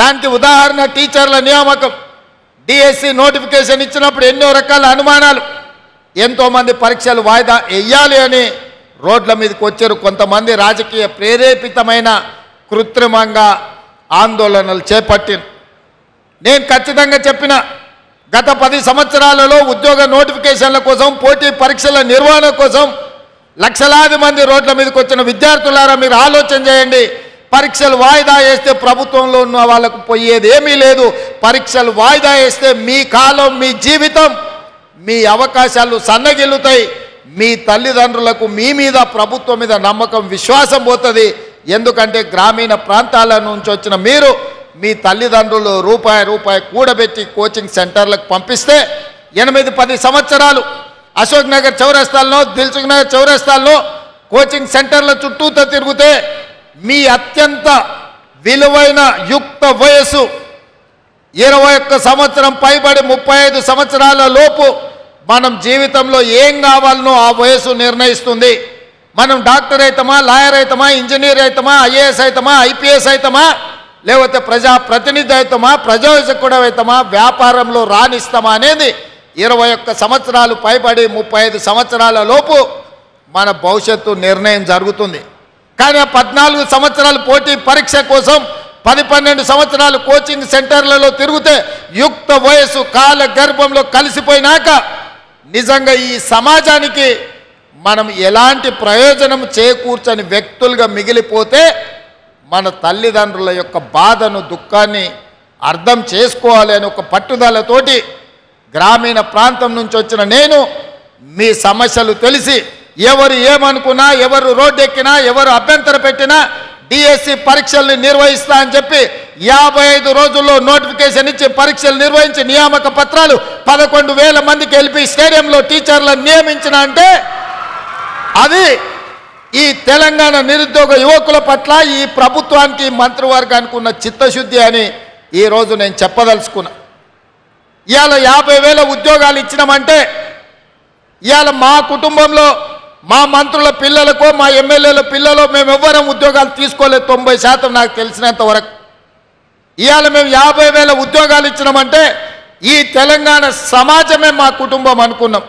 దానికి ఉదాహరణ టీచర్ల నియామకం. డిఎస్సి నోటిఫికేషన్ ఇచ్చినప్పుడు ఎన్నో రకాల అనుమానాలు. ఎంతోమంది పరీక్షలు వాయిదా వెయ్యాలి అని రోడ్ల మీదకి వచ్చారు. కొంతమంది రాజకీయ ప్రేరేపితమైన కృత్రిమంగా ఆందోళనలు చేపట్టిన నేను ఖచ్చితంగా చెప్పిన గత పది సంవత్సరాలలో ఉద్యోగ నోటిఫికేషన్ల కోసం పోటీ పరీక్షల నిర్వహణ కోసం లక్షలాది మంది రోడ్ల మీదకి వచ్చిన విద్యార్థులారా మీరు ఆలోచన చేయండి. పరీక్షలు వాయిదా వేస్తే ప్రభుత్వంలో ఉన్న వాళ్ళకు పోయేది ఏమీ లేదు. పరీక్షలు వాయిదా వేస్తే మీ కాలం మీ జీవితం మీ అవకాశాలు సన్నగిల్లుతాయి. మీ తల్లిదండ్రులకు మీ మీద ప్రభుత్వం మీద నమ్మకం విశ్వాసం పోతుంది. ఎందుకంటే గ్రామీణ ప్రాంతాల నుంచి వచ్చిన మీరు మీ తల్లిదండ్రులు రూపాయి రూపాయి కూడబెట్టి కోచింగ్ సెంటర్లకు పంపిస్తే ఎనిమిది పది సంవత్సరాలు అశోక్ నగర్ చౌరస్తాల్లో దిల్సుఖ్ నగర్ చౌరస్తాల్లో కోచింగ్ సెంటర్ల చుట్టూతో తిరిగితే మీ అత్యంత విలువైన యుక్త వయసు ఇరవై ఒక్క సంవత్సరం పైబడి ముప్పై ఐదు సంవత్సరాల లోపు మనం జీవితంలో ఏం కావాలనో ఆ వయసు నిర్ణయిస్తుంది. మనం డాక్టర్ అవుతామా లాయర్ అవుతామా ఇంజనీర్ అవుతామా ఐఏఎస్ అవుతామా ఐపీఎస్ అవుతామా లేకపోతే ప్రజా ప్రతినిధి అవుతామా ప్రజాసకుడు అవుతామా వ్యాపారంలో రాణిస్తామా అనేది ఇరవై ఒక్క సంవత్సరాలు పైబడి ముప్పై ఐదు సంవత్సరాల లోపు మన భవిష్యత్తు నిర్ణయం జరుగుతుంది. కానీ ఆ పద్నాలుగు సంవత్సరాలు పోటీ పరీక్ష కోసం పది పన్నెండు సంవత్సరాలు కోచింగ్ సెంటర్లలో తిరిగితే యుక్త వయసు కాల గర్భంలో కలిసిపోయినాక నిజంగా ఈ సమాజానికి మనం ఎలాంటి ప్రయోజనం చేకూర్చని వ్యక్తులుగా మిగిలిపోతే మన తల్లిదండ్రుల యొక్క బాధను దుఃఖాన్ని అర్థం చేసుకోవాలి అని ఒక పట్టుదలతోటి గ్రామీణ ప్రాంతం నుంచి వచ్చిన నేను మీ సమస్యలు తెలిసి ఎవరు ఏమనుకున్నా ఎవరు రోడ్డు ఎక్కినా ఎవరు అభ్యంతర పెట్టినా డిఎస్సి పరీక్షల్ని నిర్వహిస్తా అని చెప్పి యాభై ఐదు రోజుల్లో నోటిఫికేషన్ ఇచ్చి పరీక్షలు నిర్వహించి నియామక పత్రాలు పదకొండు వేల మందికి వెళ్ళి స్టేడియంలో టీచర్లను నియమించిన అంటే అది ఈ తెలంగాణ నిరుద్యోగ యువకుల పట్ల ఈ ప్రభుత్వానికి మంత్రివర్గానికి ఉన్న చిత్తశుద్ధి అని ఈరోజు నేను చెప్పదలుచుకున్నా. ఇవాళ యాభై వేల ఉద్యోగాలు ఇచ్చినామంటే ఇవాళ మా కుటుంబంలో మా మంత్రుల పిల్లలకు మా ఎమ్మెల్యేల పిల్లలు మేము ఎవ్వరం ఉద్యోగాలు తీసుకోలేదు. తొంభై శాతం నాకు తెలిసినంత వరకు. ఇవాళ మేము యాభై వేల ఉద్యోగాలు ఇచ్చినామంటే ఈ తెలంగాణ సమాజమే మా కుటుంబం అనుకున్నాం.